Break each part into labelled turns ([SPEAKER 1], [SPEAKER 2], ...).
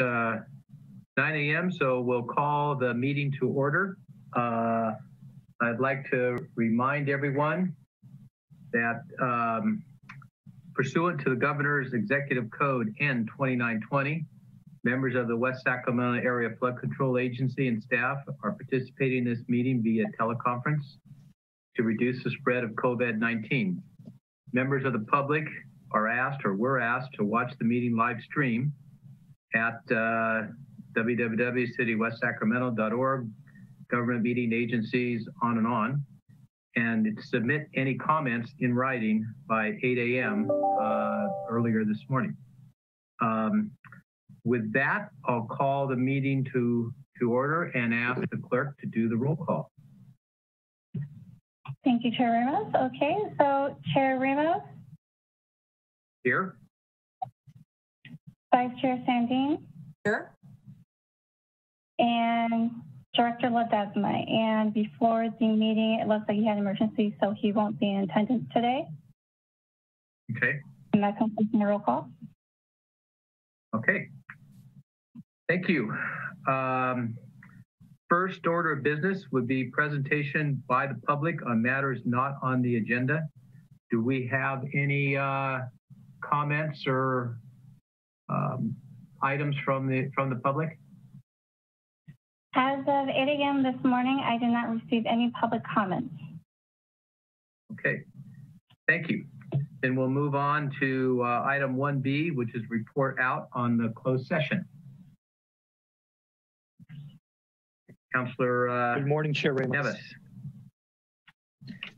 [SPEAKER 1] uh, 9 a.m., so we'll call the meeting to order. Uh, I'd like to remind everyone that um, pursuant to the governor's executive code N 2920, members of the West Sacramento Area Flood Control Agency and staff are participating in this meeting via teleconference to reduce the spread of COVID-19. Members of the public are asked or were asked to watch the meeting live stream at uh, www.citywestsacramento.org, government meeting agencies, on and on, and submit any comments in writing by 8 a.m. Uh, earlier this morning. Um, with that, I'll call the meeting to, to order and ask the clerk to do the roll call.
[SPEAKER 2] Thank you, Chair Ramos. Okay, so Chair Ramos,
[SPEAKER 1] Here?
[SPEAKER 2] Vice Chair Sandeen,
[SPEAKER 3] Here.
[SPEAKER 2] and Director Ledesma. And before the meeting, it looks like he had an emergency, so he won't be in attendance today.
[SPEAKER 1] Okay.
[SPEAKER 2] And that completes the roll call.
[SPEAKER 1] Okay. Thank you. Um, First order of business would be presentation by the public on matters not on the agenda. Do we have any uh, comments or um, items from the from the public?
[SPEAKER 2] As of 8 a.m. this morning, I did not receive any public comments.
[SPEAKER 1] Okay, thank you. Then we'll move on to uh, item 1B, which is report out on the closed session. Counselor uh,
[SPEAKER 4] Good morning, Chair Ramos.
[SPEAKER 1] Nevis.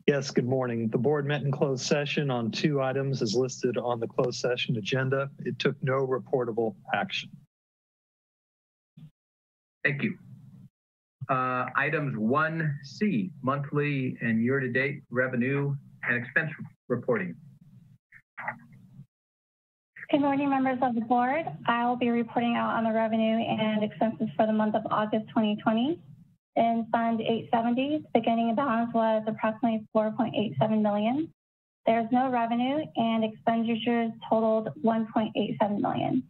[SPEAKER 4] Yes, good morning. The board met in closed session on two items as listed on the closed session agenda. It took no reportable action.
[SPEAKER 1] Thank you. Uh, items 1C, monthly and year-to-date revenue and expense reporting.
[SPEAKER 2] Good morning, members of the board. I will be reporting out on the revenue and expenses for the month of August 2020. In Fund 870, the beginning balance was approximately 4.87 million. There's no revenue and expenditures totaled 1.87 million,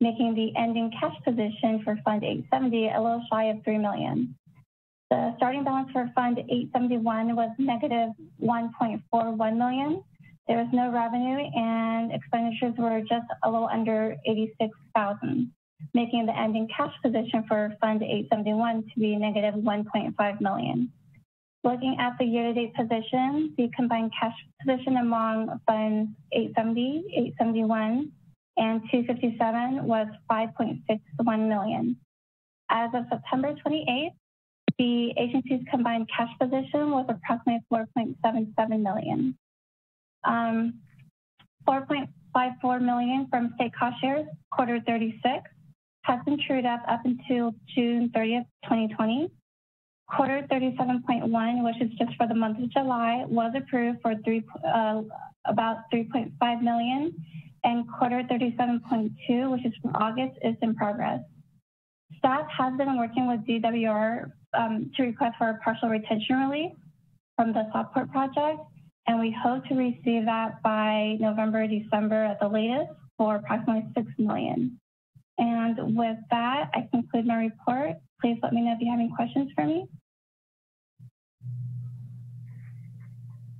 [SPEAKER 2] making the ending cash position for Fund 870 a little shy of 3 million. The starting balance for Fund 871 was negative 1.41 million, there was no revenue and expenditures were just a little under 86,000, making the ending cash position for Fund 871 to be negative 1.5 million. Looking at the year-to-date position, the combined cash position among Funds 870, 871, and 257 was 5.61 million. As of September 28th, the agency's combined cash position was approximately 4.77 million um, 4.54 million from state cost shares, quarter 36, has been trued up up until June 30th, 2020. Quarter 37.1, which is just for the month of July, was approved for three, uh, about 3.5 million, and quarter 37.2, which is from August, is in progress. Staff has been working with DWR um, to request for a partial retention relief from the Southport project and we hope to receive that by November, December at the latest for approximately 6 million. And with that, I conclude my report. Please let me know if you have any questions for me.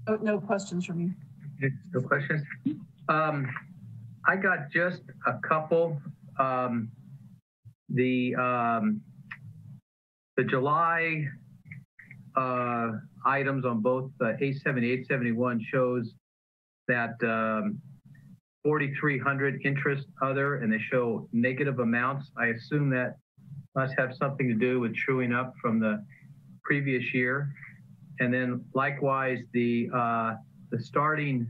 [SPEAKER 3] Oh, no questions from you.
[SPEAKER 1] No questions? Um, I got just a couple. Um, the um, the July uh, items on both uh, 870, 871 shows that um, 4,300 interest other, and they show negative amounts. I assume that must have something to do with truing up from the previous year. And then likewise, the uh, the starting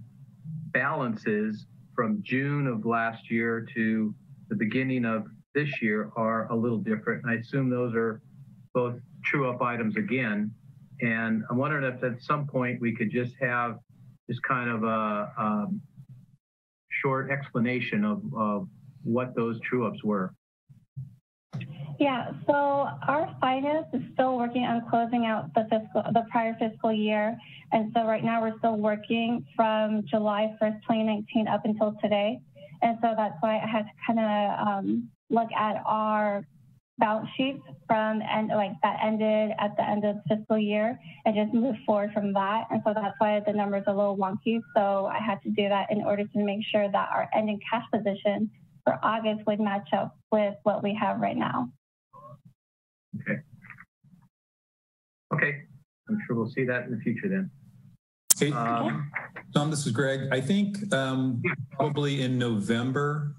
[SPEAKER 1] balances from June of last year to the beginning of this year are a little different. I assume those are both true up items again. And I'm wondering if at some point we could just have just kind of a, um, short explanation of, of what those true ups were.
[SPEAKER 2] Yeah, so our finance is still working on closing out the fiscal, the prior fiscal year. And so right now we're still working from July 1st, 2019 up until today. And so that's why I had to kind of um, look at our balance sheets from and like that ended at the end of the fiscal year and just moved forward from that. And so that's why the numbers are a little wonky. So I had to do that in order to make sure that our ending cash position for August would match up with what we have right now.
[SPEAKER 1] Okay. Okay, I'm sure we'll see that in the future then.
[SPEAKER 5] Hey,
[SPEAKER 1] Um,
[SPEAKER 5] Tom, this is Greg. I think um, probably in November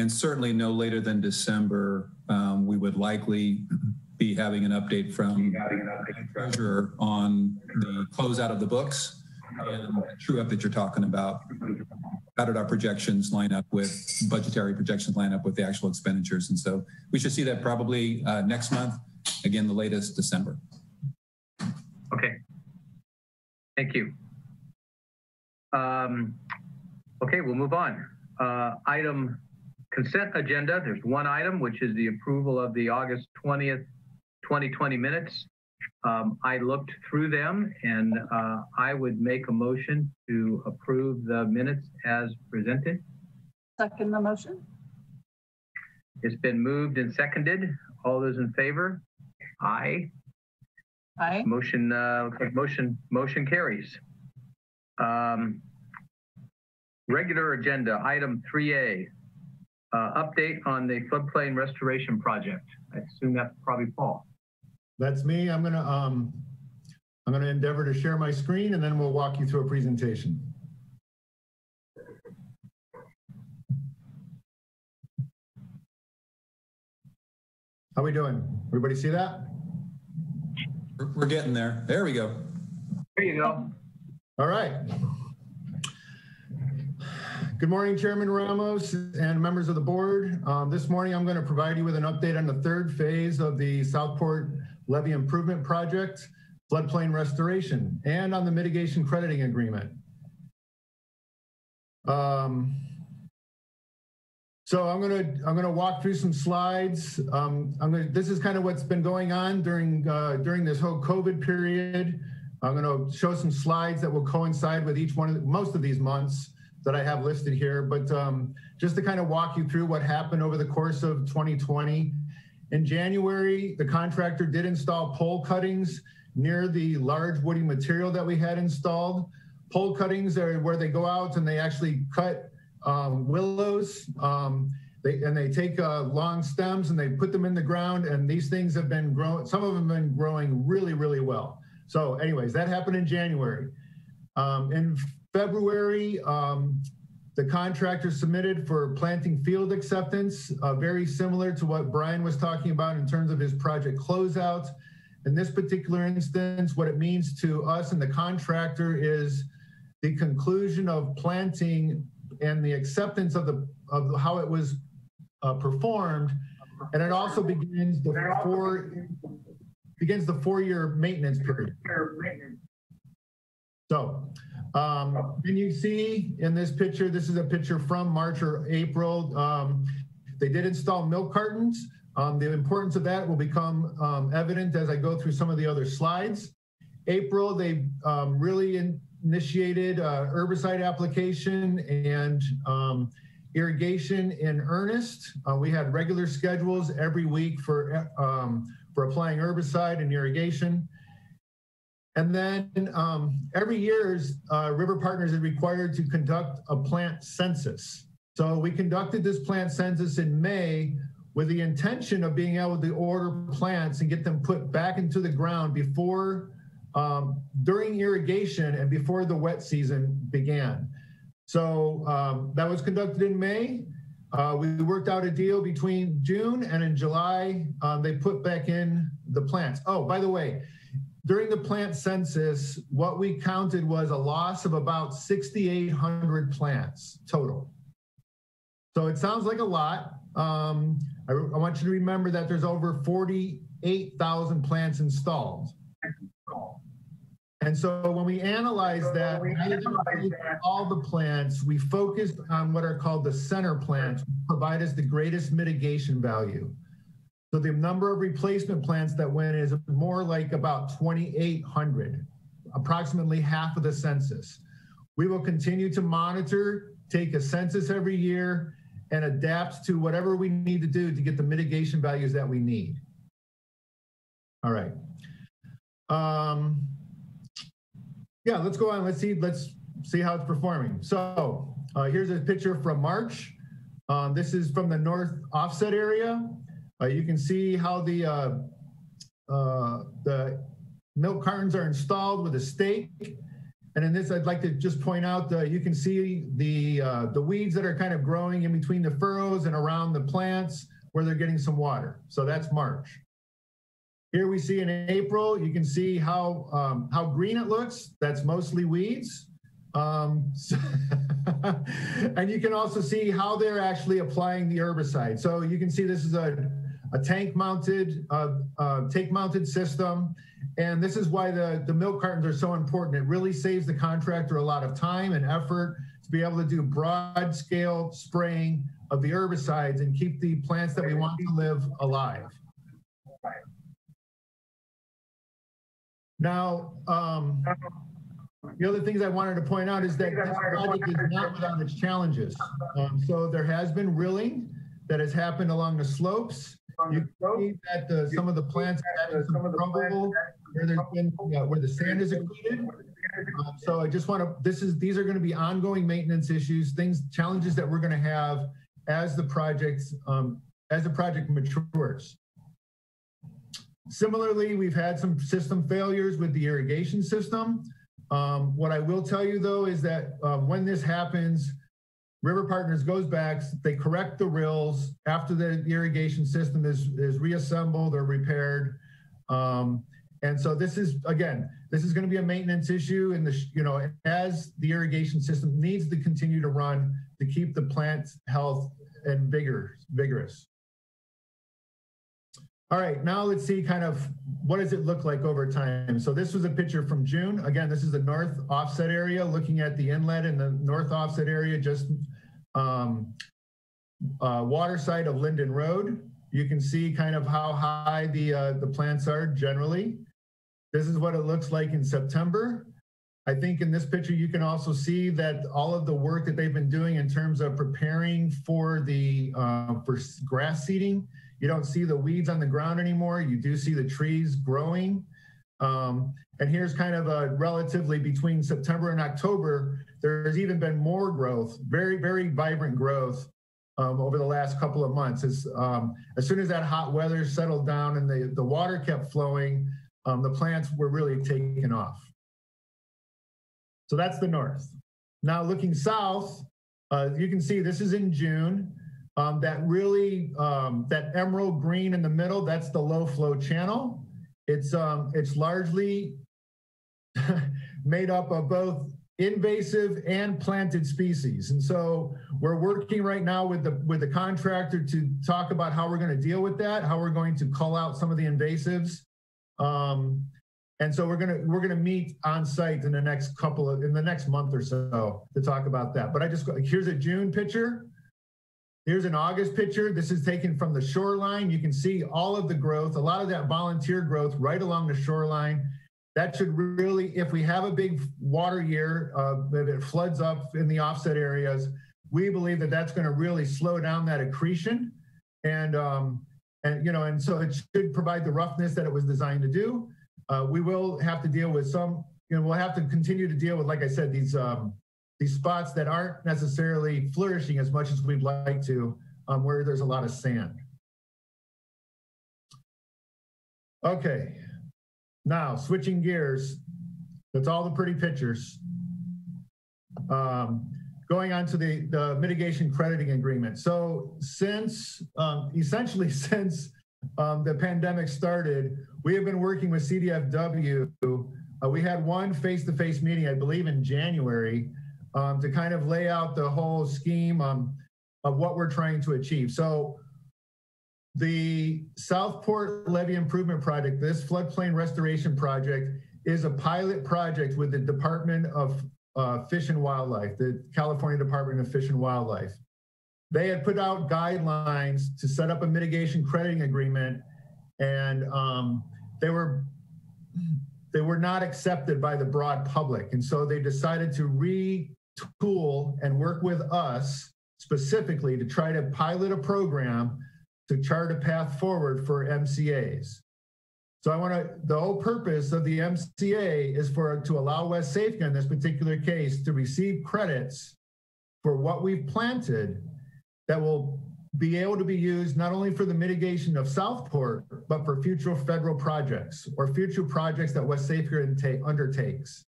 [SPEAKER 5] and certainly no later than December, um, we would likely be having an update from the treasurer on the closeout of the books and the true up that you're talking about. How did our projections line up with budgetary projections line up with the actual expenditures? And so we should see that probably uh, next month, again, the latest December.
[SPEAKER 1] Okay. Thank you. Um, okay, we'll move on. Uh, item consent agenda. There's one item, which is the approval of the August 20th, 2020 minutes. Um, I looked through them and uh, I would make a motion to approve the minutes as presented.
[SPEAKER 3] Second the motion?
[SPEAKER 1] It's been moved and seconded. All those in favor? Aye.
[SPEAKER 3] Aye.
[SPEAKER 1] Motion, uh, motion, motion carries. Um, regular agenda, item three A, uh, update on the floodplain restoration project. I assume that's probably Paul.
[SPEAKER 6] That's me. I'm gonna, um, I'm gonna endeavor to share my screen and then we'll walk you through a presentation. How we doing? Everybody see that?
[SPEAKER 5] We're- We're getting there. There we go.
[SPEAKER 1] There you go.
[SPEAKER 6] All right. Good morning, Chairman Ramos and members of the board. Um, this morning, I'm going to provide you with an update on the third phase of the Southport Levee Improvement Project, floodplain restoration, and on the mitigation crediting agreement. Um, so I'm gonna I'm gonna walk through some slides. Um, I'm gonna this is kind of what's been going on during uh, during this whole COVID period. I'm going to show some slides that will coincide with each one of the, most of these months that I have listed here. But um, just to kind of walk you through what happened over the course of 2020. In January, the contractor did install pole cuttings near the large woody material that we had installed. Pole cuttings are where they go out and they actually cut um, willows. Um, they, and they take uh, long stems and they put them in the ground. And these things have been growing, some of them have been growing really, really well. So anyways, that happened in January. Um, in February, um, the contractor submitted for planting field acceptance, uh, very similar to what Brian was talking about in terms of his project closeout. In this particular instance, what it means to us and the contractor is the conclusion of planting and the acceptance of the of how it was uh, performed, and it also begins the four begins the four-year maintenance period. So, um, and you see in this picture, this is a picture from March or April. Um, they did install milk cartons. Um, the importance of that will become um, evident as I go through some of the other slides. April, they um, really in initiated uh, herbicide application and um, irrigation in earnest. Uh, we had regular schedules every week for for applying herbicide and irrigation. And then um, every year, uh, River Partners is required to conduct a plant census. So we conducted this plant census in May with the intention of being able to order plants and get them put back into the ground before, um, during irrigation and before the wet season began. So um, that was conducted in May. Uh, we worked out a deal between June and in July, um, they put back in the plants. Oh, by the way, during the plant census, what we counted was a loss of about 6,800 plants total. So it sounds like a lot. Um, I, I want you to remember that there's over 48,000 plants installed. And so when we analyze that, we all the plants, we focused on what are called the center plants, provide us the greatest mitigation value. So the number of replacement plants that went is more like about 2,800, approximately half of the census. We will continue to monitor, take a census every year, and adapt to whatever we need to do to get the mitigation values that we need. All right. Um, yeah, let's go on. Let's see. Let's see how it's performing. So uh, here's a picture from March. Um, this is from the north offset area. Uh, you can see how the uh, uh, the milk cartons are installed with a stake. And in this, I'd like to just point out that you can see the uh, the weeds that are kind of growing in between the furrows and around the plants where they're getting some water. So that's March. Here we see in April, you can see how um, how green it looks. That's mostly weeds. Um, so and you can also see how they're actually applying the herbicide. So you can see this is a, a tank mounted, uh, uh, tank mounted system. And this is why the, the milk cartons are so important. It really saves the contractor a lot of time and effort to be able to do broad scale spraying of the herbicides and keep the plants that we want to live alive. Now, um, the other things I wanted to point out is that this project is not without its challenges. Um, so there has been rilling that has happened along the slopes. You can see that the, some of the plants have had some trouble where there's been yeah, where the sand is accreted. Um, so I just want to. This is these are going to be ongoing maintenance issues, things challenges that we're going to have as the project um, as the project matures. Similarly, we've had some system failures with the irrigation system. Um, what I will tell you though is that um, when this happens, River Partners goes back, they correct the rills after the irrigation system is, is reassembled or repaired. Um, and so this is, again, this is going to be a maintenance issue and the, you know, as the irrigation system needs to continue to run to keep the plant health and vigor, vigorous. All right, now let's see kind of what does it look like over time. So this was a picture from June. Again, this is the north offset area, looking at the inlet in the north offset area, just um, uh, water side of Linden Road. You can see kind of how high the, uh, the plants are generally. This is what it looks like in September. I think in this picture, you can also see that all of the work that they've been doing in terms of preparing for the uh, for grass seeding you don't see the weeds on the ground anymore. You do see the trees growing. Um, and here's kind of a relatively between September and October, there's even been more growth, very, very vibrant growth um, over the last couple of months. As, um, as soon as that hot weather settled down and the, the water kept flowing, um, the plants were really taking off. So that's the north. Now looking south, uh, you can see this is in June. Um, that really, um, that emerald green in the middle, that's the low flow channel. It's, um, it's largely made up of both invasive and planted species. And so we're working right now with the, with the contractor to talk about how we're going to deal with that, how we're going to call out some of the invasives. Um, and so we're gonna we're gonna meet on site in the next couple of in the next month or so to talk about that. But I just here's a June picture. Here's an August picture. This is taken from the shoreline. You can see all of the growth, a lot of that volunteer growth right along the shoreline. That should really, if we have a big water year, uh, if it floods up in the offset areas, we believe that that's going to really slow down that accretion. And, um, and, you know, and so it should provide the roughness that it was designed to do. Uh, we will have to deal with some, you know, we'll have to continue to deal with, like I said, these um, these spots that aren't necessarily flourishing as much as we'd like to, um, where there's a lot of sand. Okay, now switching gears. That's all the pretty pictures. Um, going on to the, the mitigation crediting agreement. So since, um, essentially since um, the pandemic started, we have been working with CDFW. Uh, we had one face-to-face -face meeting, I believe in January, um, to kind of lay out the whole scheme um, of what we're trying to achieve. So the Southport Levee Improvement Project, this floodplain restoration project is a pilot project with the Department of uh, Fish and Wildlife, the California Department of Fish and Wildlife. They had put out guidelines to set up a mitigation crediting agreement and um, they were they were not accepted by the broad public. And so they decided to retool and work with us specifically to try to pilot a program to chart a path forward for MCAs. So I want to, the whole purpose of the MCA is for, to allow WSAFCA in this particular case to receive credits for what we've planted that will be able to be used not only for the mitigation of Southport, but for future federal projects or future projects that WSAFCA undertakes.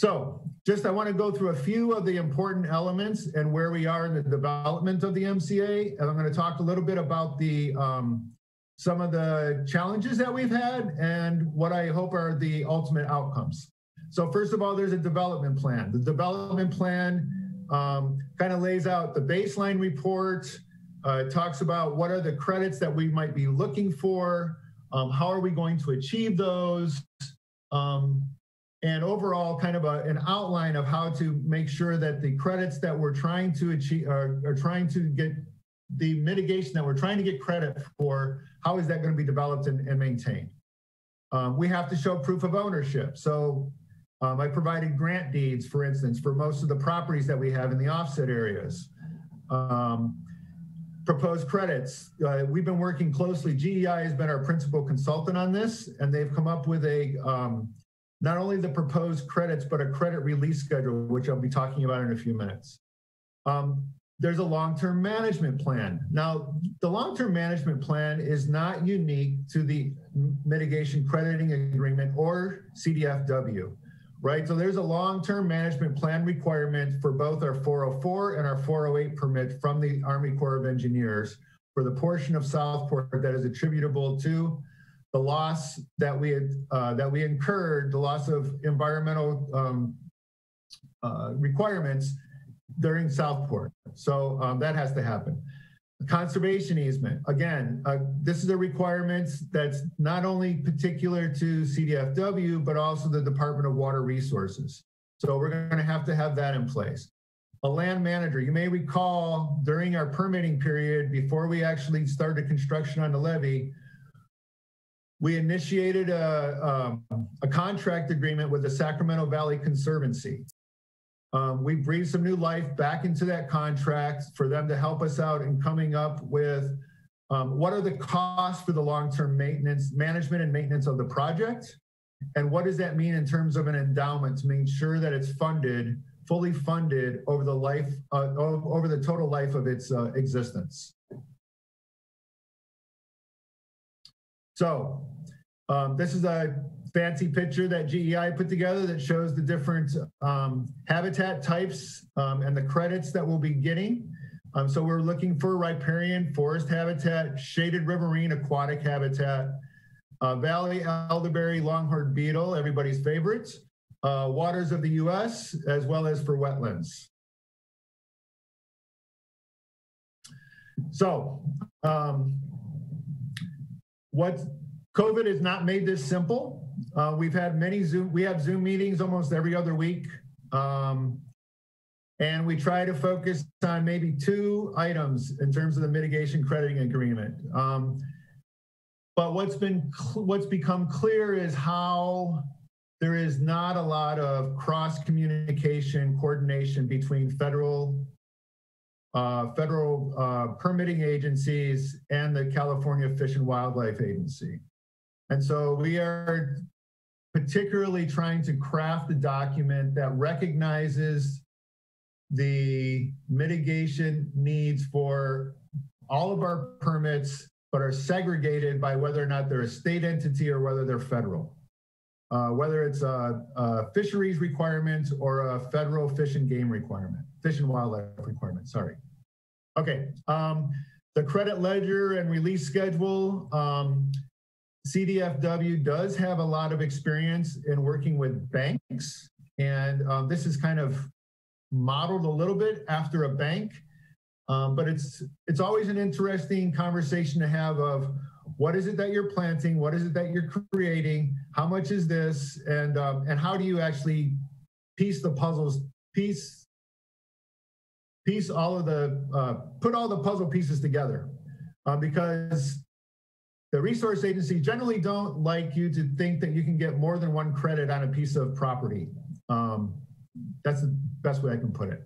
[SPEAKER 6] So just I want to go through a few of the important elements and where we are in the development of the MCA. And I'm going to talk a little bit about the um, some of the challenges that we've had and what I hope are the ultimate outcomes. So first of all, there's a development plan. The development plan um, kind of lays out the baseline report, uh, talks about what are the credits that we might be looking for, um, how are we going to achieve those, um, and overall kind of a, an outline of how to make sure that the credits that we're trying to achieve are, are trying to get the mitigation that we're trying to get credit for, how is that going to be developed and, and maintained? Um, we have to show proof of ownership. So um, I provided grant deeds, for instance, for most of the properties that we have in the offset areas. Um, proposed credits. Uh, we've been working closely. GEI has been our principal consultant on this, and they've come up with a um, not only the proposed credits, but a credit release schedule, which I'll be talking about in a few minutes. Um, there's a long-term management plan. Now, the long-term management plan is not unique to the mitigation crediting agreement or CDFW, right? So there's a long-term management plan requirement for both our 404 and our 408 permit from the Army Corps of Engineers for the portion of Southport that is attributable to the loss that we had uh, that we incurred, the loss of environmental um, uh, requirements during Southport. So um, that has to happen. Conservation easement, again, uh, this is a requirement that's not only particular to CDFW, but also the Department of Water Resources. So we're gonna have to have that in place. A land manager, you may recall during our permitting period, before we actually started construction on the levee, we initiated a, um, a contract agreement with the Sacramento Valley Conservancy. Um, we breathed some new life back into that contract for them to help us out in coming up with um, what are the costs for the long-term maintenance, management and maintenance of the project? And what does that mean in terms of an endowment to make sure that it's funded, fully funded over the life, uh, over the total life of its uh, existence? So um, this is a fancy picture that GEI put together that shows the different um, habitat types um, and the credits that we'll be getting. Um, so we're looking for riparian forest habitat, shaded riverine aquatic habitat, uh, valley elderberry longhorn beetle, everybody's favorites, uh, waters of the US, as well as for wetlands. So um, what COVID has not made this simple. Uh, we've had many Zoom, we have Zoom meetings almost every other week. Um, and we try to focus on maybe two items in terms of the mitigation crediting agreement. Um, but what's been what's become clear is how there is not a lot of cross communication coordination between federal uh, federal uh, permitting agencies and the California Fish and Wildlife Agency. And so we are particularly trying to craft a document that recognizes the mitigation needs for all of our permits, but are segregated by whether or not they're a state entity or whether they're federal. Uh, whether it's a, a, fisheries requirement or a federal fish and game requirement, fish and wildlife requirement, sorry. Okay, um, the credit ledger and release schedule. Um, CDFW does have a lot of experience in working with banks, and um, this is kind of modeled a little bit after a bank. Um, but it's it's always an interesting conversation to have of what is it that you're planting, what is it that you're creating, how much is this, and um, and how do you actually piece the puzzles, piece piece all of the uh, put all the puzzle pieces together, uh, because the resource agency generally don't like you to think that you can get more than one credit on a piece of property. Um, that's the best way I can put it.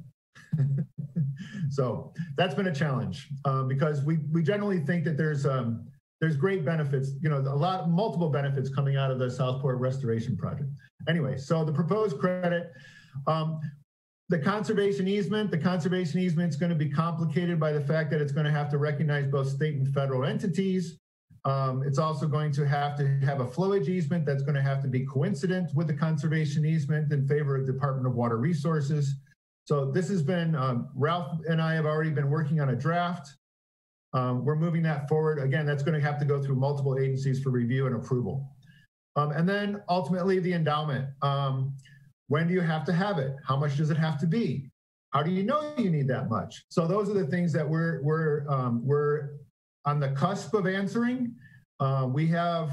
[SPEAKER 6] so that's been a challenge uh, because we we generally think that there's um, there's great benefits, you know, a lot of multiple benefits coming out of the Southport restoration project. Anyway, so the proposed credit, um, the conservation easement, the conservation easement is going to be complicated by the fact that it's going to have to recognize both state and federal entities. Um, it's also going to have to have a flowage easement that's going to have to be coincident with the conservation easement in favor of Department of Water Resources. So this has been, um, Ralph and I have already been working on a draft. Um, we're moving that forward. Again, that's going to have to go through multiple agencies for review and approval. Um, and then ultimately the endowment. When do you have to have it? How much does it have to be? How do you know you need that much? So those are the things that we're we're um, we're on the cusp of answering. Uh, we have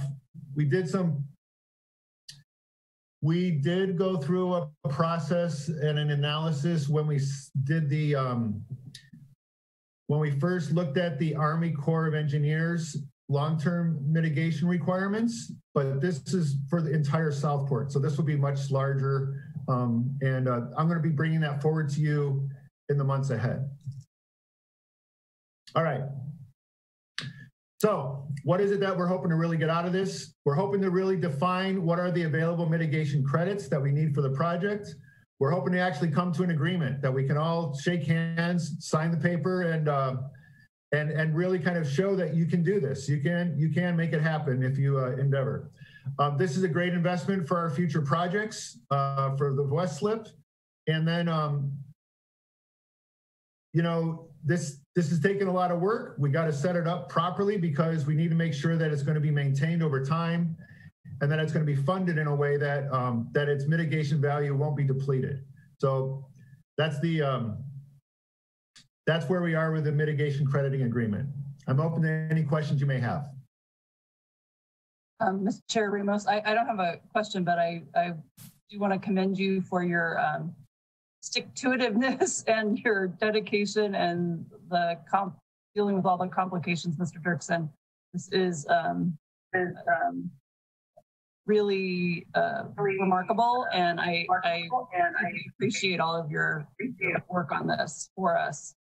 [SPEAKER 6] we did some we did go through a process and an analysis when we did the um, when we first looked at the Army Corps of Engineers long-term mitigation requirements, but this is for the entire Southport. So this will be much larger. Um, and uh, I'm going to be bringing that forward to you in the months ahead. All right. So what is it that we're hoping to really get out of this? We're hoping to really define what are the available mitigation credits that we need for the project. We're hoping to actually come to an agreement that we can all shake hands, sign the paper, and uh, and and really kind of show that you can do this. You can you can make it happen if you uh, endeavor. Um, this is a great investment for our future projects uh, for the West Slip, and then um, you know this this is taking a lot of work. We got to set it up properly because we need to make sure that it's going to be maintained over time, and that it's going to be funded in a way that um, that its mitigation value won't be depleted. So that's the um, that's where we are with the mitigation crediting agreement. I'm open to any questions you may have.
[SPEAKER 3] Um, Mr. Chair Ramos, I, I don't have a question, but I, I do want to commend you for your um, stick-to-itiveness and your dedication and the comp dealing with all the complications, Mr. Dirksen. This is, um, um, really uh, remarkable, and I, I, and I appreciate all of your work on this for us.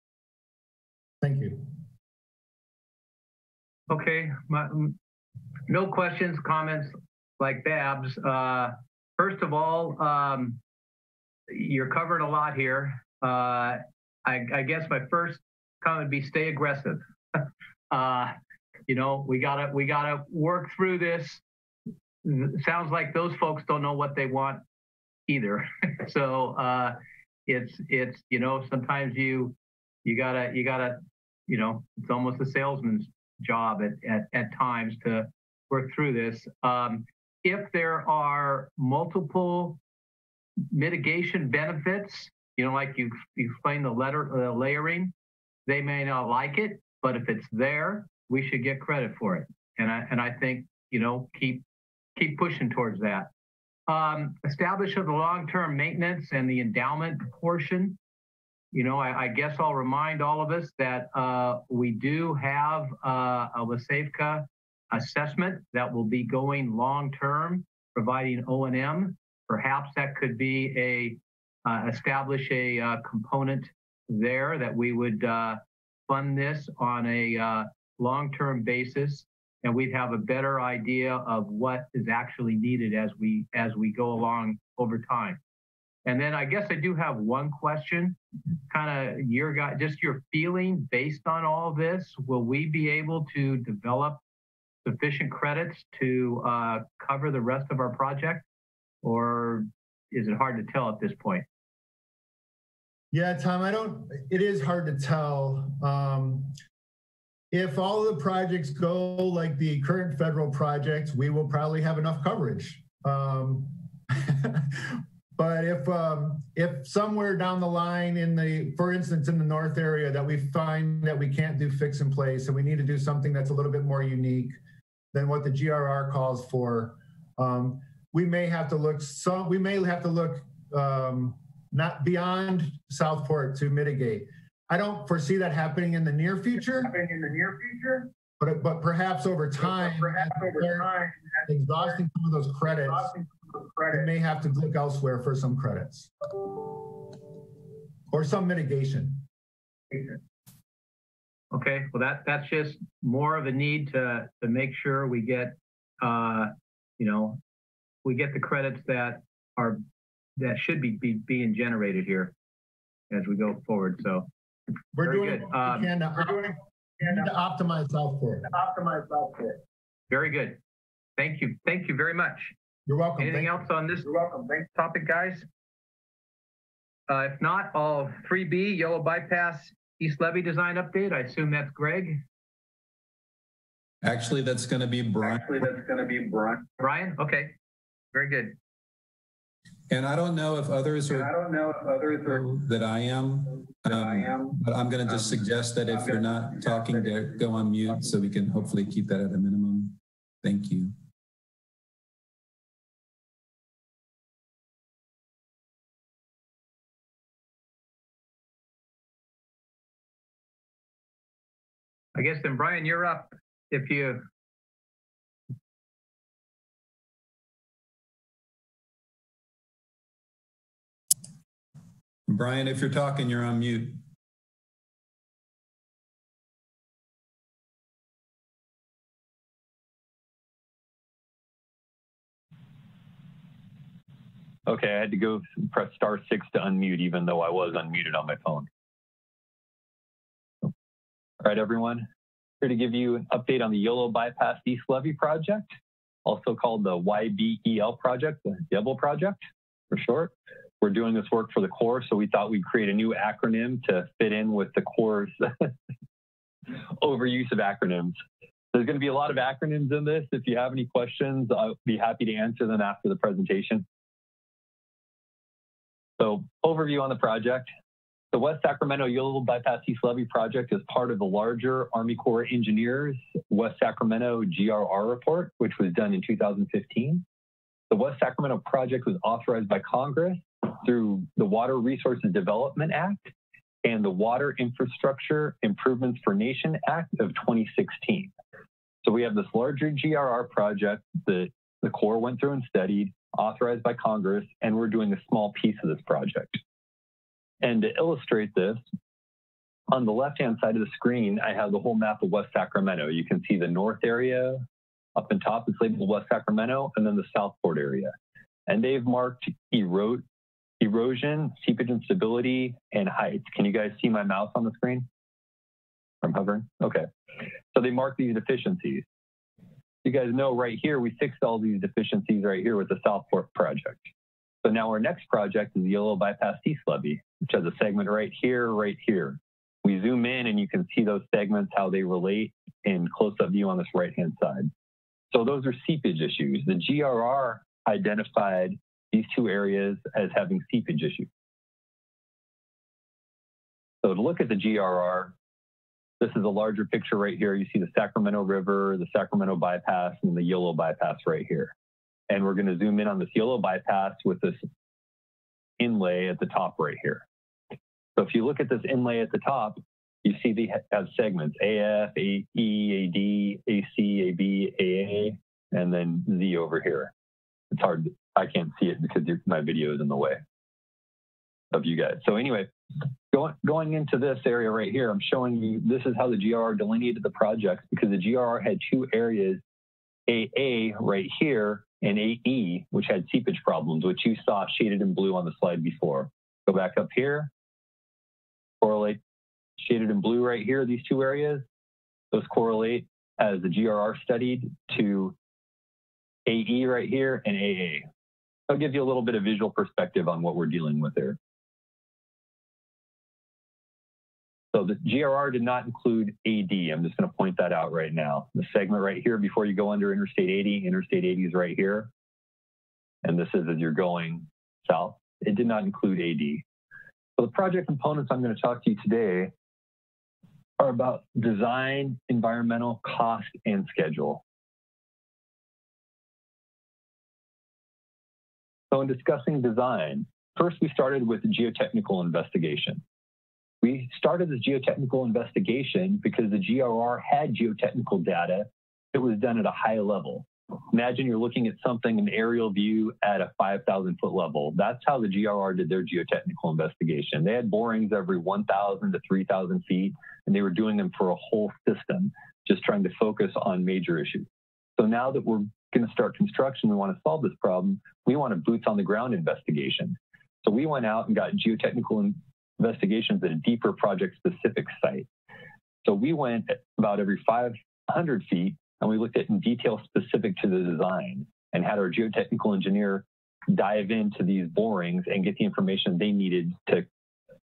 [SPEAKER 6] Thank you.
[SPEAKER 1] Okay, my, no questions, comments like Babs. Uh, first of all, um, you're covering a lot here. Uh, I, I, guess my first comment would be stay aggressive. uh, you know, we gotta we gotta work through this. Sounds like those folks don't know what they want either. so uh, it's it's you know sometimes you you gotta you gotta you know it's almost a salesman's job at at, at times to work through this. Um, if there are multiple mitigation benefits, you know, like you, you explained the letter uh, layering, they may not like it, but if it's there, we should get credit for it. And I and I think you know keep keep pushing towards that. Um, establish of the long-term maintenance and the endowment portion. You know, I, I, guess I'll remind all of us that uh, we do have uh, a WSAFCA assessment that will be going long-term, providing O&M. Perhaps that could be a uh, establish a uh, component there that we would uh, fund this on a uh, long-term basis, and we'd have a better idea of what is actually needed as we as we go along over time. And then I guess I do have one question, kind of your guy, just your feeling based on all this. Will we be able to develop sufficient credits to uh, cover the rest of our project, or is it hard to tell at this point?
[SPEAKER 6] Yeah, Tom, I don't, it is hard to tell. Um, if all the projects go like the current federal projects, we will probably have enough coverage. Um, but if um, if somewhere down the line in the, for instance, in the north area that we find that we can't do fix in place and we need to do something that's a little bit more unique, than what the GRR calls for. Um, we may have to look some. We may have to look um, not beyond Southport to mitigate. I don't foresee that happening in the near future.
[SPEAKER 1] Happening in the near future.
[SPEAKER 6] But but perhaps over time,
[SPEAKER 1] perhaps over time,
[SPEAKER 6] exhausting some of those credits,
[SPEAKER 1] we
[SPEAKER 6] may have to look elsewhere for some credits. or some mitigation.
[SPEAKER 1] Okay, well, that, that's just more of a need to, to make sure we get, uh, you know, we get the credits that are, that should be, be being generated here as we go forward. So,
[SPEAKER 6] We're doing
[SPEAKER 1] good.
[SPEAKER 6] what we
[SPEAKER 1] Um,
[SPEAKER 6] can to to optimize Southport.
[SPEAKER 1] very good. Thank you. Thank you very much.
[SPEAKER 6] You're welcome.
[SPEAKER 1] Anything
[SPEAKER 6] Thank-
[SPEAKER 1] else on this You're welcome. Thanks. topic, guys? Uh, if not, all 3B, Yolo bypass, East Levee design update. I assume that's Greg.
[SPEAKER 5] Actually, that's going to be Brian.
[SPEAKER 1] Actually, that's going to be Brian. Brian? Okay, very good.
[SPEAKER 5] And I don't know if others are I
[SPEAKER 1] don't know if others are
[SPEAKER 5] that I am. That um, But I'm going to just suggest that if you're not talking, to go on mute so we can hopefully keep that at a minimum. Thank you.
[SPEAKER 1] I guess then, Brian, you're up. If you,
[SPEAKER 5] Brian, if you're talking, you're on mute.
[SPEAKER 7] Okay, I had to go press star six to unmute, even though I was unmuted on my phone. All right, everyone. Here to give you an update on the Yolo Bypass East Levee project, also called the YBEL project, the YEBL project for short. We're doing this work for the Corps, so we thought we'd create a new acronym to fit in with the Corps' overuse of acronyms. There's going to be a lot of acronyms in this. If you have any questions, I'll be happy to answer them after the presentation. So overview on the project. The West Sacramento Yolo Bypass East Levee project is part of the larger Army Corps Engineers West Sacramento GRR report, which was done in 2015. The West Sacramento project was authorized by Congress through the Water Resources Development Act and the Water Infrastructure Improvements for Nation Act of 2016. So we have this larger GRR project that the Corps went through and studied, authorized by Congress, and we're doing a small piece of this project. And to illustrate this, on the left-hand side of the screen, I have the whole map of West Sacramento. You can see the north area up in top is labeled West Sacramento, and then the Southport area. And they've marked erode, erosion, seepage instability, and heights. Can you guys see my mouse on the screen? I'm hovering? Okay. So they mark these deficiencies. You guys know right here, we fixed all these deficiencies right here with the Southport project. So now our next project is the Yolo Bypass East Levee, which has a segment right here, right here. We zoom in and you can see those segments, how they relate in close-up view on this right-hand side. So those are seepage issues. The GRR identified these two areas as having seepage issues. So to look at the GRR, this is a larger picture right here. You see the Sacramento River, the Sacramento bypass, and the Yolo bypass right here. And we're going to zoom in on this Yolo bypass with this inlay at the top right here. So if you look at this inlay at the top, you see the have segments AF, AE, AD, AC, AB, AA, and then Z over here. It's hard. I can't see it because my video is in the way of you guys. So anyway, going, going into this area right here, I'm showing you this is how the GR delineated the project because the GR had two areas, AA right here and AE, which had seepage problems, which you saw shaded in blue on the slide before. Go back up here, correlate shaded in blue right here, these two areas, those correlate as the GRR studied to AE right here and AA. That'll give you a little bit of visual perspective on what we're dealing with there. So the GRR did not include AD. I'm just going to point that out right now. The segment right here before you go under Interstate 80, Interstate 80 is right here. And this is as you're going south. It did not include AD. So the project components I'm going to talk to you today are about design, environmental, cost, and schedule. So in discussing design, first we started with geotechnical investigation. We started this geotechnical investigation because the GRR had geotechnical data that was done at a high level. Imagine you're looking at something, an aerial view at a 5,000 foot level. That's how the GRR did their geotechnical investigation. They had borings every 1,000 to 3,000 feet, and they were doing them for a whole system, just trying to focus on major issues. So now that we're going to start construction, we want to solve this problem. We want a boots on the ground investigation. So we went out and got geotechnical investigations at a deeper project specific site. So we went about every 500 feet and we looked at in detail specific to the design and had our geotechnical engineer dive into these borings and get the information they needed to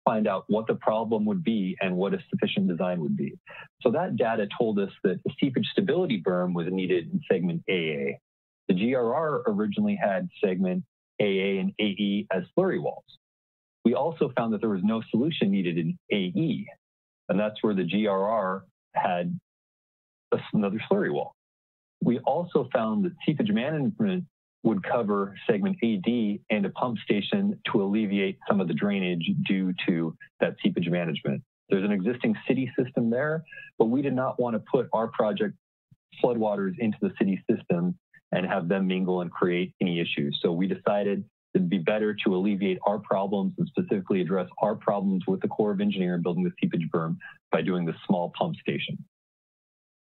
[SPEAKER 7] find out what the problem would be and what a sufficient design would be. So that data told us that a seepage stability berm was needed in segment AA. The GRR originally had segment AA and AE as slurry walls. We also found that there was no solution needed in AE, and that's where the GRR had another slurry wall. We also found that seepage management would cover segment AD and a pump station to alleviate some of the drainage due to that seepage management. There's an existing city system there, but we did not want to put our project floodwaters into the city system and have them mingle and create any issues. So we decided it'd be better to alleviate our problems and specifically address our problems with the Corps of Engineer building the seepage berm by doing the small pump station.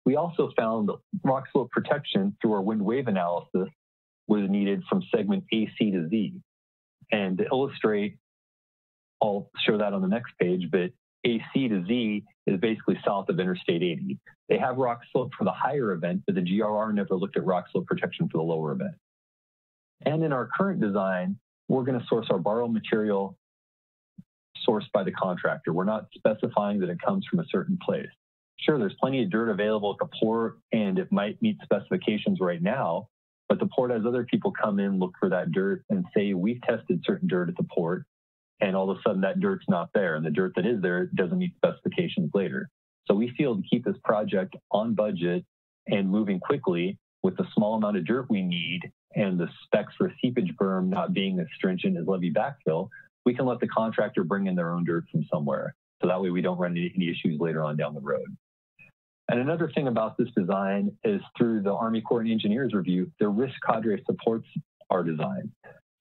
[SPEAKER 7] We also found that rock slope protection through our wind wave analysis was needed from segment AC to Z. And to illustrate, I'll show that on the next page, but AC to Z is basically south of Interstate 80. They have rock slope for the higher event, but the GRR never looked at rock slope protection for the lower event. And in our current design, we're going to source our borrow material sourced by the contractor. We're not specifying that it comes from a certain place. Sure, there's plenty of dirt available at the port and it might meet specifications right now, but the port has other people come in, look for that dirt and say, we've tested certain dirt at the port and all of a sudden that dirt's not there and the dirt that is there doesn't meet specifications later. So we feel to keep this project on budget and moving quickly with the small amount of dirt we need and the specs for seepage berm not being as stringent as levee backfill, we can let the contractor bring in their own dirt from somewhere. So that way we don't run into any issues later on down the road. And another thing about this design is through the Army Corps and Engineers review, the risk cadre supports our design.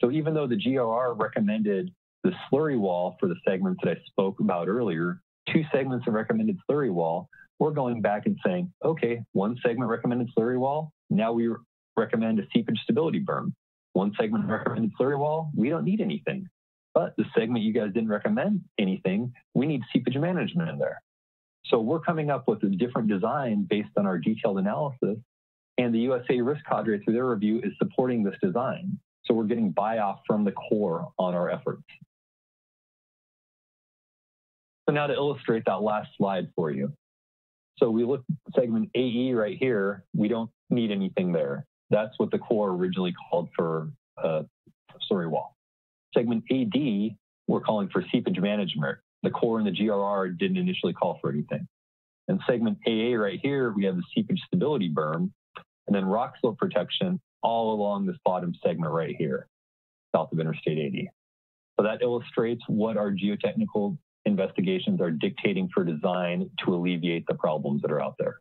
[SPEAKER 7] So even though the GRR recommended the slurry wall for the segments that I spoke about earlier, two segments have recommended slurry wall, we're going back and saying, okay, one segment recommended slurry wall, now we recommend a seepage stability berm. One segment recommended slurry wall, we don't need anything. But the segment you guys didn't recommend anything, we need seepage management in there. So we're coming up with a different design based on our detailed analysis. And the USA Risk Cadre, through their review, is supporting this design. So we're getting buy-off from the Corps on our efforts. So now to illustrate that last slide for you. So we look segment AE right here, we don't need anything there. That's what the Corps originally called for a uh, slurry wall. Segment AD, we're calling for seepage management. The Corps and the GRR didn't initially call for anything. And segment AA right here, we have the seepage stability berm, and then rock slope protection all along this bottom segment right here, south of Interstate 80. So that illustrates what our geotechnical investigations are dictating for design to alleviate the problems that are out there.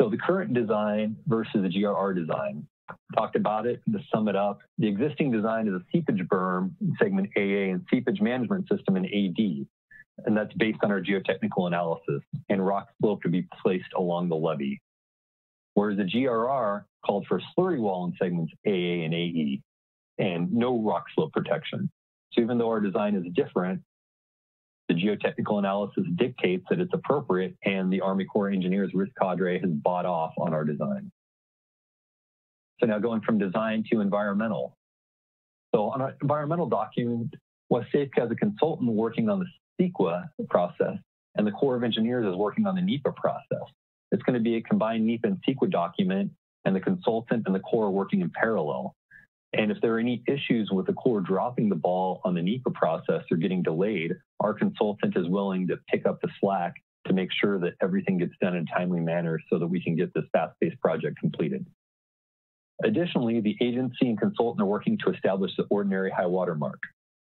[SPEAKER 7] So the current design versus the GRR design, talked about it. To sum it up, the existing design is a seepage berm segment AA and seepage management system in AD. And that's based on our geotechnical analysis and rock slope to be placed along the levee. Whereas the GRR called for slurry wall in segments AA and AE and no rock slope protection. So even though our design is different, the geotechnical analysis dictates that it's appropriate and the Army Corps Engineers risk cadre has bought off on our design. So now going from design to environmental. So on an environmental document, WSAFCA has a consultant working on the CEQA process and the Corps of Engineers is working on the NEPA process. It's going to be a combined NEPA and CEQA document and the consultant and the Corps are working in parallel. And if there are any issues with the Corps dropping the ball on the NEPA process or getting delayed, our consultant is willing to pick up the slack to make sure that everything gets done in a timely manner so that we can get this fast-paced project completed. Additionally, the agency and consultant are working to establish the ordinary high water mark.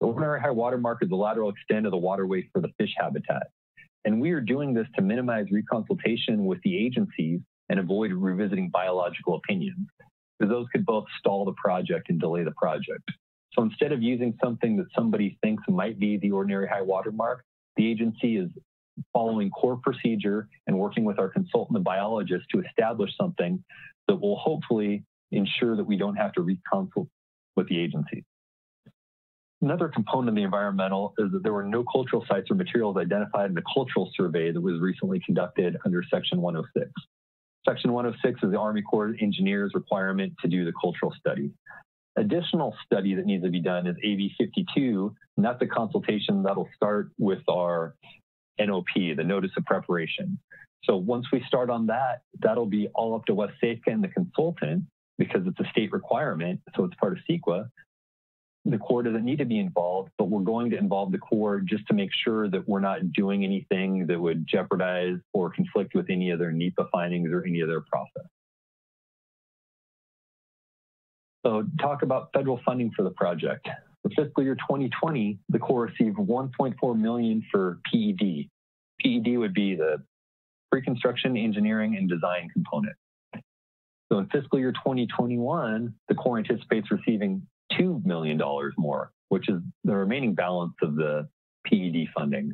[SPEAKER 7] The ordinary high water mark is the lateral extent of the waterway for the fish habitat. And we are doing this to minimize reconsultation with the agencies and avoid revisiting biological opinions, because those could both stall the project and delay the project. So instead of using something that somebody thinks might be the ordinary high water mark, the agency is following Corps procedure and working with our consultant, the biologist, to establish something that will hopefully ensure that we don't have to reconsult with the agency. Another component of the environmental is that there were no cultural sites or materials identified in the cultural survey that was recently conducted under Section 106. Section 106 is the Army Corps engineers requirement to do the cultural study. Additional study that needs to be done is AB 52, and that's a consultation that'll start with our NOP, the Notice of Preparation. So once we start on that, that'll be all up to WSAFCA and the consultant because it's a state requirement, so it's part of CEQA the Corps doesn't need to be involved, but we're going to involve the Corps just to make sure that we're not doing anything that would jeopardize or conflict with any other NEPA findings or any other process. So talk about federal funding for the project. For fiscal year 2020, the Corps received 1.4 million for PED. PED would be the pre-construction engineering and design component. So in fiscal year 2021, the Corps anticipates receiving $2 million more, which is the remaining balance of the PED funding.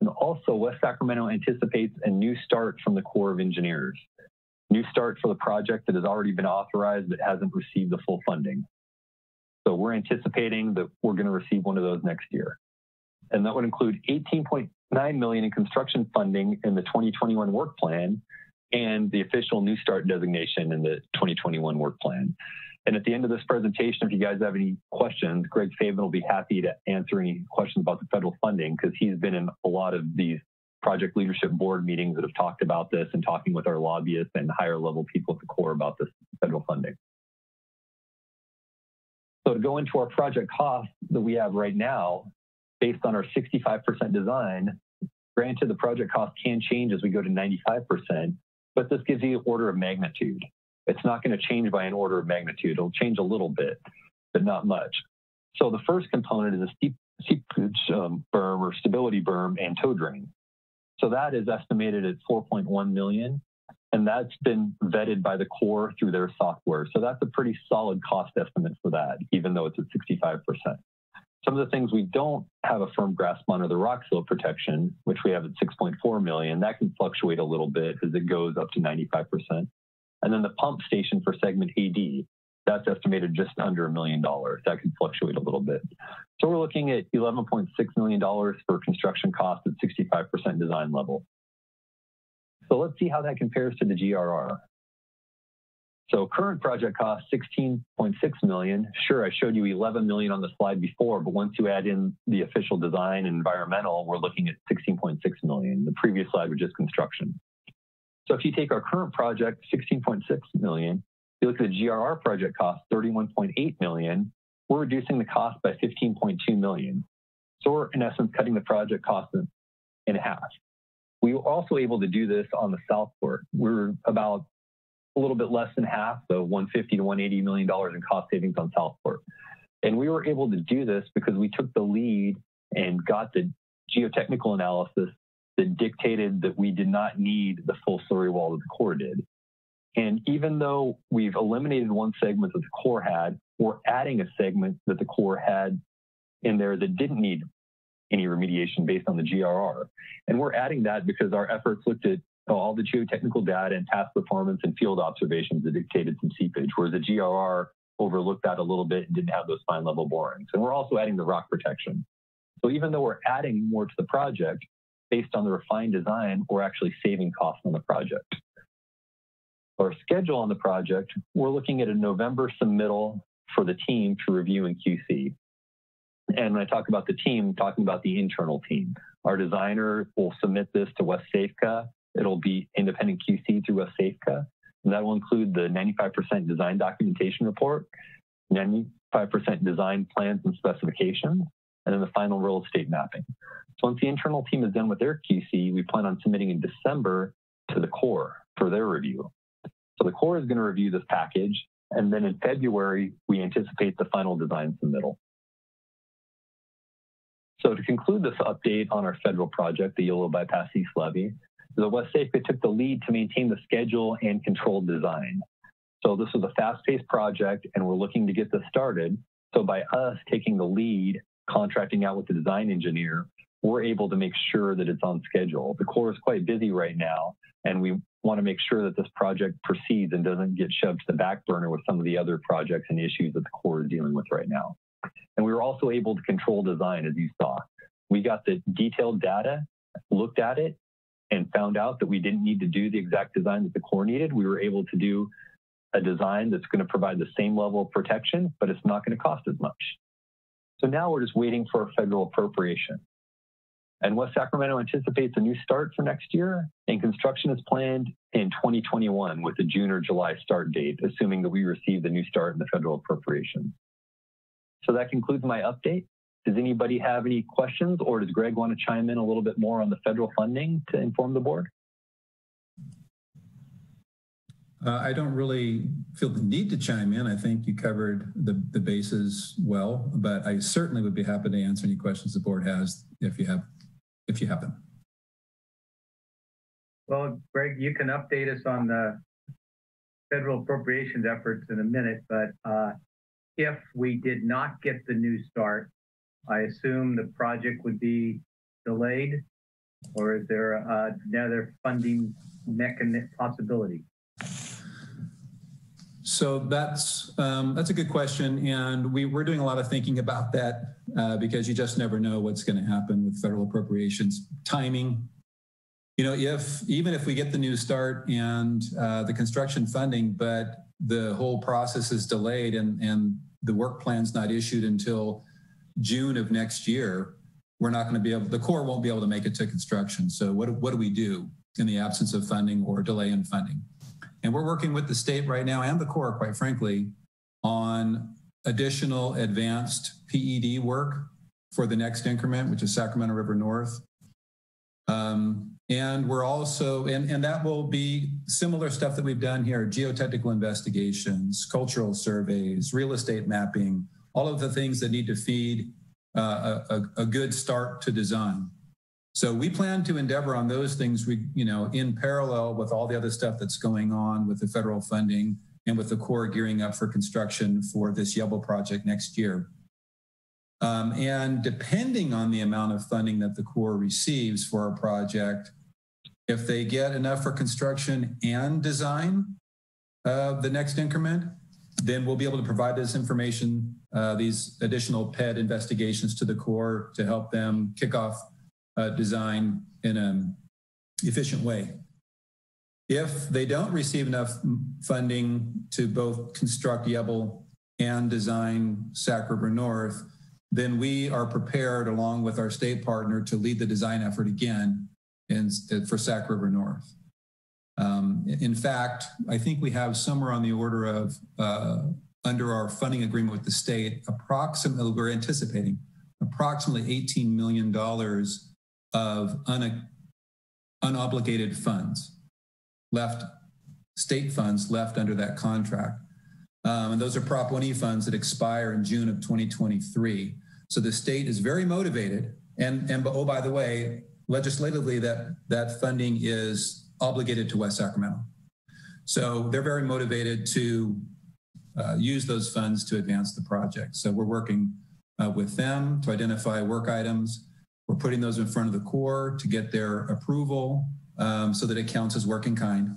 [SPEAKER 7] And also, West Sacramento anticipates a new start from the Corps of Engineers. New start for the project that has already been authorized but hasn't received the full funding. So we're anticipating that we're going to receive one of those next year. And that would include 18.9 million in construction funding in the 2021 work plan and the official new start designation in the 2021 work plan. And at the end of this presentation, if you guys have any questions, Greg Fabun will be happy to answer any questions about the federal funding because he's been in a lot of these project leadership board meetings that have talked about this and talking with our lobbyists and higher level people at the Corps about this federal funding. So to go into our project cost that we have right now, based on our 65% design, granted the project cost can change as we go to 95%, but this gives you an order of magnitude it's not going to change by an order of magnitude. It'll change a little bit, but not much. So the first component is a steep, seepage um, berm or stability berm and toe drain. So that is estimated at 4.1 million, and that's been vetted by the Corps through their software. So that's a pretty solid cost estimate for that, even though it's at 65%. Some of the things we don't have a firm grasp on are the rock slope protection, which we have at 6.4 million. That can fluctuate a little bit as it goes up to 95%. And then the pump station for segment AD, that's estimated just under a million dollars. That can fluctuate a little bit. So we're looking at $11.6 million for construction costs at 65% design level. So let's see how that compares to the GRR. So current project cost 16.6 million. Sure, I showed you 11 million on the slide before, but once you add in the official design and environmental, we're looking at 16.6 million. The previous slide was just construction. So if you take our current project, 16.6 million, you look at the GRR project cost, 31.8 million, we're reducing the cost by 15.2 million. So we're in essence cutting the project cost in, half. We were also able to do this on the South Fork. We're about a little bit less than half, so 150 to 180 million dollars in cost savings on South Fork. And we were able to do this because we took the lead and got the geotechnical analysis that dictated that we did not need the full slurry wall that the Corps did. And even though we've eliminated one segment that the Corps had, we're adding a segment that the Corps had in there that didn't need any remediation based on the GRR. And we're adding that because our efforts looked at all the geotechnical data and past performance and field observations that dictated some seepage, whereas the GRR overlooked that a little bit and didn't have those fine level borings. And we're also adding the rock protection. So even though we're adding more to the project, based on the refined design, we're actually saving costs on the project. Our schedule on the project, we're looking at a November submittal for the team to review in QC. And when I talk about the team, I'm talking about the internal team. Our designer will submit this to West Safeco. It'll be independent QC through Safeco. And that will include the 95% design documentation report, 95% design plans and specifications, and then the final real estate mapping. So once the internal team is done with their QC, we plan on submitting in December to the Corps for their review. So the Corps is going to review this package, and then in February, we anticipate the final design submittal. So to conclude this update on our federal project, the Yolo Bypass East Levee, the WSAFCA took the lead to maintain the schedule and controlled design. So this was a fast-paced project, and we're looking to get this started. So by us taking the lead, contracting out with the design engineer, we're able to make sure that it's on schedule. The Corps is quite busy right now, and we want to make sure that this project proceeds and doesn't get shoved to the back burner with some of the other projects and issues that the Corps is dealing with right now. And we were also able to control design, as you saw. We got the detailed data, looked at it, and found out that we didn't need to do the exact design that the Corps needed. We were able to do a design that's going to provide the same level of protection, but it's not going to cost as much. So now we're just waiting for a federal appropriation. And West Sacramento anticipates a new start for next year, and construction is planned in 2021 with a June or July start date, assuming that we receive the new start in the federal appropriation. So that concludes my update. Does anybody have any questions, or does Greg want to chime in a little bit more on the federal funding to inform the board?
[SPEAKER 5] Uh, I don't really feel the need to chime in. I think you covered the, the bases well, but I certainly would be happy to answer any questions the board has if you have, if you have them.
[SPEAKER 1] Well, Greg, you can update us on the federal appropriations efforts in a minute, but uh, if we did not get the new start, I assume the project would be delayed, or is there another funding mechanism possibility?
[SPEAKER 5] So that's um, that's a good question, and we, we're doing a lot of thinking about that uh, because you just never know what's going to happen with federal appropriations timing. You know, if even if we get the new start and uh, the construction funding, but the whole process is delayed and and the work plan's not issued until June of next year, we're not going to be able. The Corps won't be able to make it to construction. So what what do we do in the absence of funding or delay in funding? And we're working with the state right now and the Corps, quite frankly, on additional advanced PED work for the next increment, which is Sacramento River North. Um, and we're also, and, and that will be similar stuff that we've done here, geotechnical investigations, cultural surveys, real estate mapping, all of the things that need to feed uh, a, a good start to design. So we plan to endeavor on those things, we, you know, in parallel with all the other stuff that's going on with the federal funding and with the Corps gearing up for construction for this Yellow project next year. Um, and depending on the amount of funding that the Corps receives for a project, if they get enough for construction and design of the next increment, then we'll be able to provide this information, uh, these additional PED investigations to the Corps to help them kick off uh, design in an efficient way. If they don't receive enough funding to both construct YBEL and design Sac River North, then we are prepared along with our state partner to lead the design effort again in, for Sac River North. Um, in fact, I think we have somewhere on the order of, uh, under our funding agreement with the state, approximately, we're anticipating approximately $18 million of un, unobligated funds left, state funds left under that contract. Um, and those are Prop 1E funds that expire in June of 2023. So the state is very motivated. And, and oh, by the way, legislatively, that, that funding is obligated to West Sacramento. So they're very motivated to uh, use those funds to advance the project. So we're working uh, with them to identify work items we're putting those in front of the Corps to get their approval um, so that it counts as work in kind.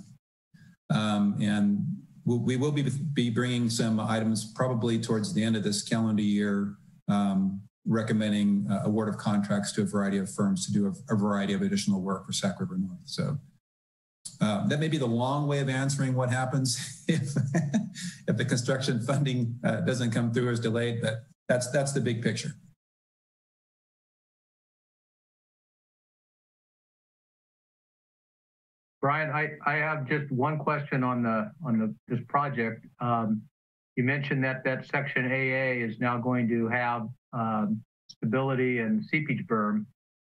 [SPEAKER 5] Um, and we'll, we will be, be bringing some items probably towards the end of this calendar year, um, recommending uh, award of contracts to a variety of firms to do a, a variety of additional work for Sac River North. So uh, that may be the long way of answering what happens if, if the construction funding uh, doesn't come through or is delayed, but that's, that's the big picture.
[SPEAKER 1] Brian, I, I have just one question on the on the this project. Um, you mentioned that that section AA is now going to have um, stability and seepage berm.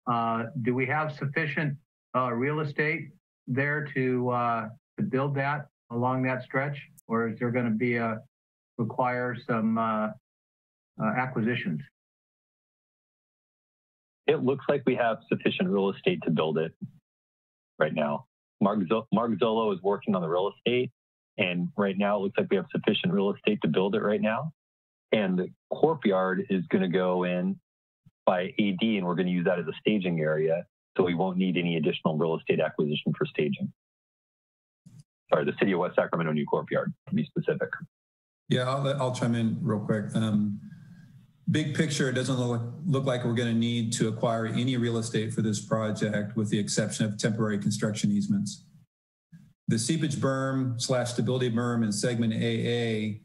[SPEAKER 1] Uh, do we have sufficient uh, real estate there to uh, to build that along that stretch, or is there going to be a require some uh, uh, acquisitions?
[SPEAKER 7] It looks like we have sufficient real estate to build it. right now. Mark, Mark Zolo is working on the real estate, and right now it looks like we have sufficient real estate to build it right now. And the courtyard is going to go in by AD, and we're going to use that as a staging area, so we won't need any additional real estate acquisition for staging. Sorry, the City of West Sacramento new courtyard, to be specific.
[SPEAKER 5] Yeah, I'll, I'll chime in real quick. Um, big picture, it doesn't look, look like we're going to need to acquire any real estate for this project with the exception of temporary construction easements. The seepage berm slash stability berm in segment AA,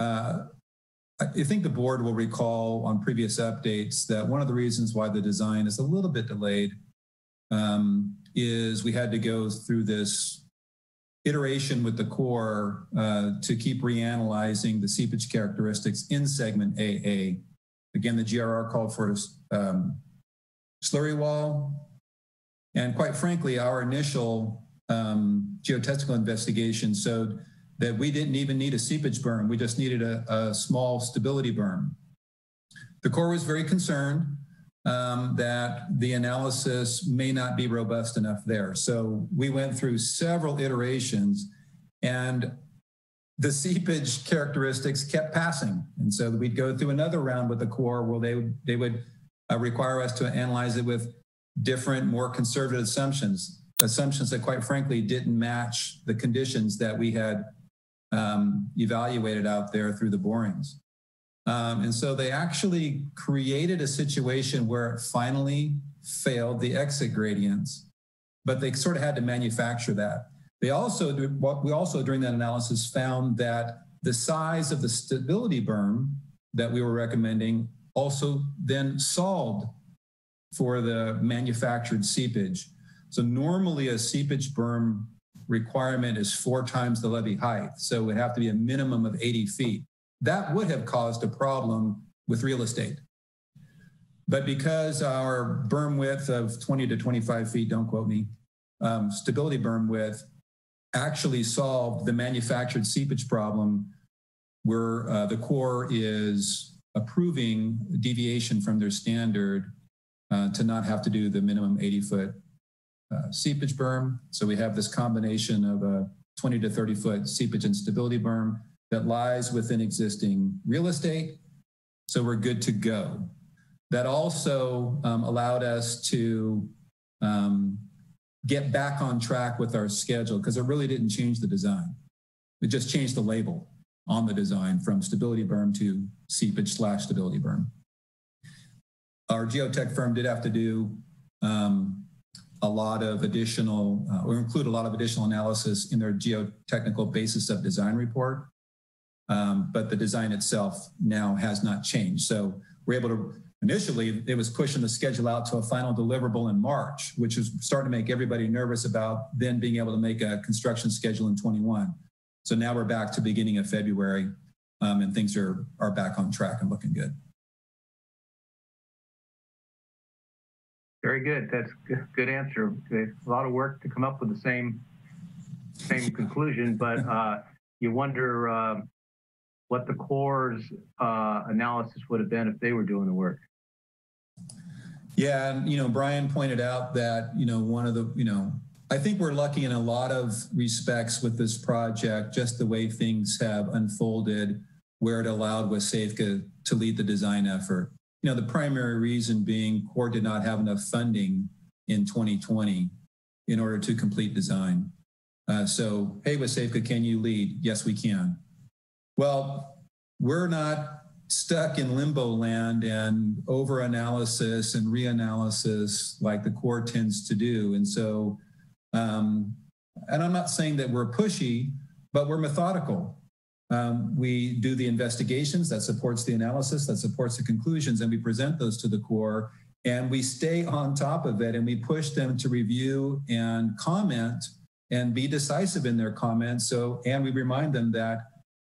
[SPEAKER 5] uh, I think the board will recall on previous updates that one of the reasons why the design is a little bit delayed um, is we had to go through this iteration with the Corps uh, to keep reanalyzing the seepage characteristics in segment AA. Again, the GRR called for um, slurry wall. And quite frankly, our initial um, geotechnical investigation showed that we didn't even need a seepage berm. We just needed a, a small stability berm. The Corps was very concerned um, that the analysis may not be robust enough there. So we went through several iterations and the seepage characteristics kept passing. And so we'd go through another round with the Corps where they they would uh, require us to analyze it with different, more conservative assumptions, assumptions that quite frankly didn't match the conditions that we had um, evaluated out there through the borings. Um, and so they actually created a situation where it finally failed the exit gradients, but they sort of had to manufacture that. They also, what we also during that analysis found that the size of the stability berm that we were recommending also then solved for the manufactured seepage. So normally a seepage berm requirement is four times the levee height. So it would have to be a minimum of 80 feet that would have caused a problem with real estate. But because our berm width of 20 to 25 feet, don't quote me, um, stability berm width actually solved the manufactured seepage problem where uh, the Corps is approving deviation from their standard uh, to not have to do the minimum 80 foot uh, seepage berm. So we have this combination of a 20 to 30 foot seepage and stability berm that lies within existing real estate. So we're good to go. That also um, allowed us to um, get back on track with our schedule because it really didn't change the design. It just changed the label on the design from stability berm to seepage slash stability berm. Our geotech firm did have to do um, a lot of additional, uh, or include a lot of additional analysis in their geotechnical basis of design report um, but the design itself now has not changed. So we're able to, initially, it was pushing the schedule out to a final deliverable in March, which is starting to make everybody nervous about then being able to make a construction schedule in 21. So now we're back to beginning of February um, and things are, are back on track and looking good.
[SPEAKER 1] Very good. That's good, good answer. A lot of work to come up with the same same conclusion, but uh, you wonder uh, what the Corps' uh, analysis would have been if they were doing the work.
[SPEAKER 5] Yeah, and you know, Brian pointed out that you know one of the you know I think we're lucky in a lot of respects with this project, just the way things have unfolded, where it allowed WSAFCA to lead the design effort. You know, the primary reason being Corps did not have enough funding in 2020 in order to complete design. Uh, so, hey, WSAFCA, can you lead? Yes, we can. Well, we're not stuck in limbo land and over analysis and reanalysis like the Corps tends to do. And so, um, and I'm not saying that we're pushy, but we're methodical. Um, we do the investigations that supports the analysis, that supports the conclusions, and we present those to the Corps. And we stay on top of it and we push them to review and comment and be decisive in their comments. So, and we remind them that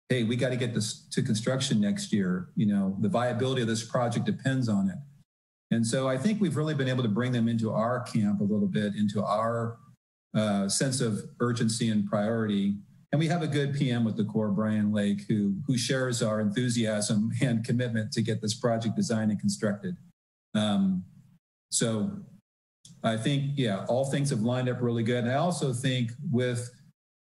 [SPEAKER 5] hey, we got to get this to construction next year. You know, the viability of this project depends on it. And so I think we've really been able to bring them into our camp a little bit, into our uh, sense of urgency and priority. And we have a good PM with the Corps, Brian Lake, who, who shares our enthusiasm and commitment to get this project designed and constructed. Um, so I think, yeah, all things have lined up really good. And I also think with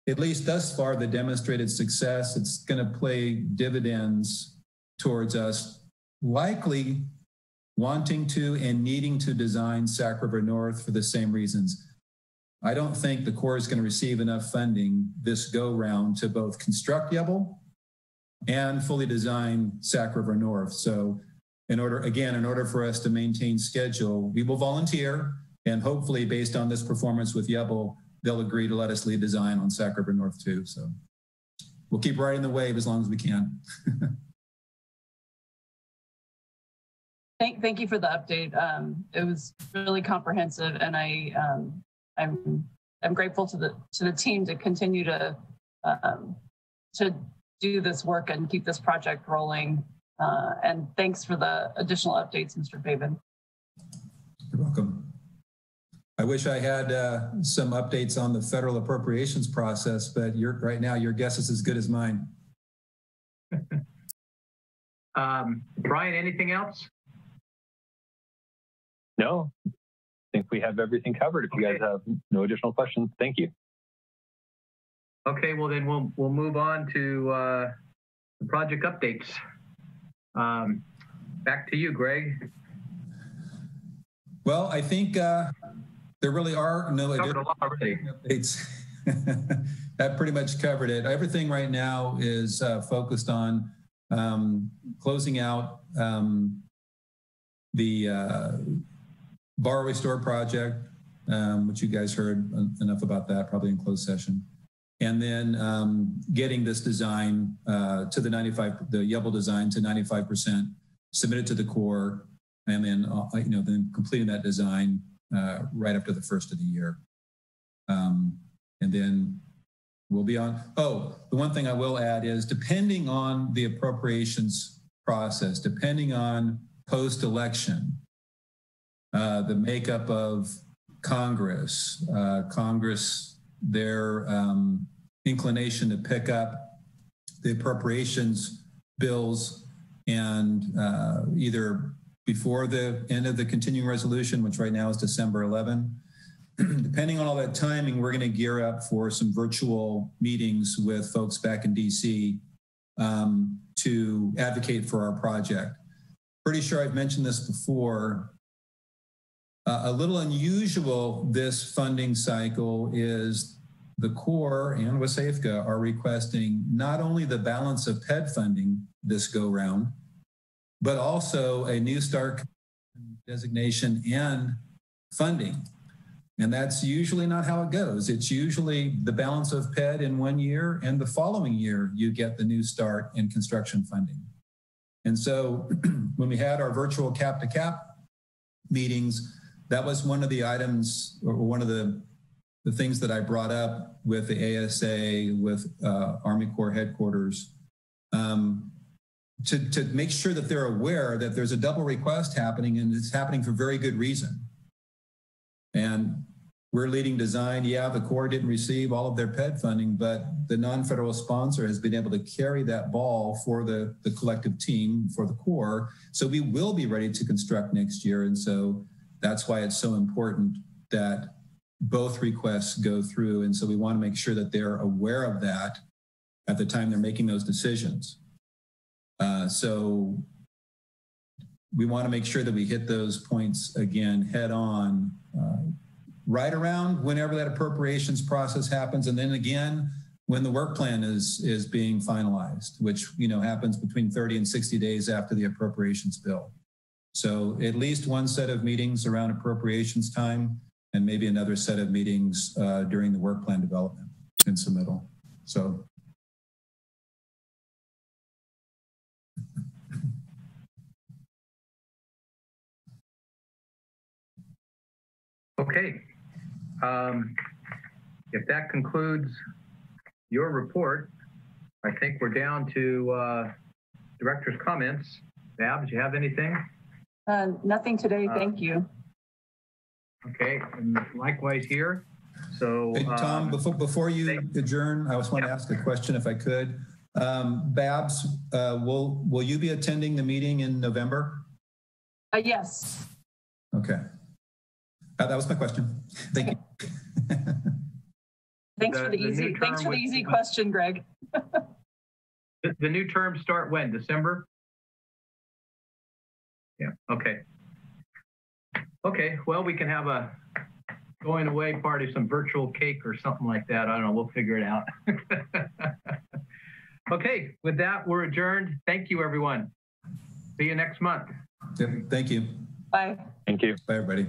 [SPEAKER 5] at least thus far, the demonstrated success, it's going to play dividends towards us likely wanting to and needing to design Sac River North for the same reasons. I don't think the Corps is going to receive enough funding this go round to both construct YBEL and fully design Sac River North. So in order, again, in order for us to maintain schedule, we will volunteer and hopefully based on this performance with YBEL, they'll agree to let us lead design on Sac River North too. So we'll keep riding the wave as long as we can.
[SPEAKER 3] Thank, thank you for the update. Um, it was really comprehensive, and I um, I'm I'm grateful to the to the team to continue to um, to do this work and keep this project rolling. Uh, and thanks for the additional updates, Mr. Fabun.
[SPEAKER 5] You're welcome. I wish I had uh, some updates on the federal appropriations process, but right now your guess is as good as mine.
[SPEAKER 1] um, Brian, anything else?
[SPEAKER 7] No, I think we have everything covered. If okay. you guys have no additional questions, thank you.
[SPEAKER 1] Okay, well then we'll we'll move on to uh, the project updates. Um, back to you, Greg.
[SPEAKER 5] Well, I think uh, there really are no additional updates. that pretty much covered it. Everything right now is uh, focused on um, closing out um, the uh, borrow restore project, um, which you guys heard enough about that probably in closed session. And then um, getting this design uh, to the 95, the YBEL design to 95%, submitted to the Corps, and then uh, you know then completing that design uh, right after the first of the year. Um, and then we'll be on. Oh, the one thing I will add is depending on the appropriations process, depending on post election, uh, the makeup of Congress, uh, Congress, their um, inclination to pick up the appropriations bills and uh, either before the end of the continuing resolution, which right now is December 11. Depending on all that timing, we're going to gear up for some virtual meetings with folks back in DC um, to advocate for our project. Pretty sure I've mentioned this before, uh, a little unusual this funding cycle is the Corps and WSAFCA are requesting not only the balance of PED funding this go round, but also a new start designation and funding. And that's usually not how it goes. It's usually the balance of PED in one year and the following year you get the new start in construction funding. And so when we had our virtual cap to cap meetings, that was one of the items or one of the the things that I brought up with the ASA, with uh, Army Corps headquarters, um, to, to make sure that they're aware that there's a double request happening and it's happening for very good reason. And we're leading design. Yeah, the Corps didn't receive all of their PED funding, but the non-federal sponsor has been able to carry that ball for the, the collective team, for the Corps. So we will be ready to construct next year. And so that's why it's so important that both requests go through. And so we want to make sure that they're aware of that at the time they're making those decisions. Uh, so we want to make sure that we hit those points again head on uh, right around whenever that appropriations process happens. And then again, when the work plan is is being finalized, which you know happens between 30 and 60 days after the appropriations bill. So at least one set of meetings around appropriations time and maybe another set of meetings uh, during the work plan development and submittal. So
[SPEAKER 1] Okay. Um, if that concludes your report, I think we're down to uh, director's comments. Babs, you have anything?
[SPEAKER 3] Uh, nothing today, uh, thank you.
[SPEAKER 1] Okay, and likewise here. So,
[SPEAKER 5] hey, Tom, um, before before you adjourn, I just want yeah. to ask a question, if I could. Um, Babs, uh, will will you be attending the meeting in November?
[SPEAKER 3] Uh, yes.
[SPEAKER 5] Okay. Uh, That was my question. Thank you.
[SPEAKER 3] Thanks
[SPEAKER 1] The-
[SPEAKER 3] for the
[SPEAKER 1] the
[SPEAKER 3] easy, thanks for the easy question, Greg.
[SPEAKER 1] The, the new terms start when? December? Yeah, okay. Okay, well, we can have a going away party, some virtual cake or something like that. I don't know, we'll figure it out. Okay, with that, we're adjourned. Thank you, everyone. See you next month.
[SPEAKER 5] Yep, Thank you.
[SPEAKER 3] Bye.
[SPEAKER 7] Thank you.
[SPEAKER 5] Bye, everybody.